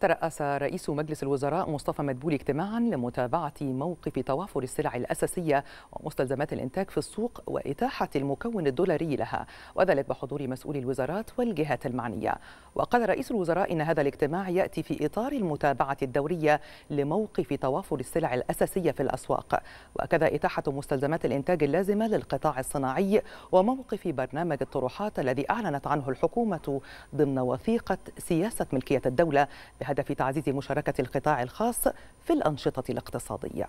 ترأس رئيس مجلس الوزراء مصطفى مدبولي اجتماعا لمتابعة موقف توافر السلع الأساسية ومستلزمات الإنتاج في السوق وإتاحة المكون الدولاري لها وذلك بحضور مسؤولي الوزارات والجهات المعنية. وقال رئيس الوزراء إن هذا الاجتماع يأتي في إطار المتابعة الدورية لموقف توافر السلع الأساسية في الأسواق. وكذا إتاحة مستلزمات الإنتاج اللازمة للقطاع الصناعي وموقف برنامج الطروحات الذي أعلنت عنه الحكومة ضمن وثيقة سياسة ملكية الدولة بهدف تعزيز مشاركة القطاع الخاص في الأنشطة الاقتصادية.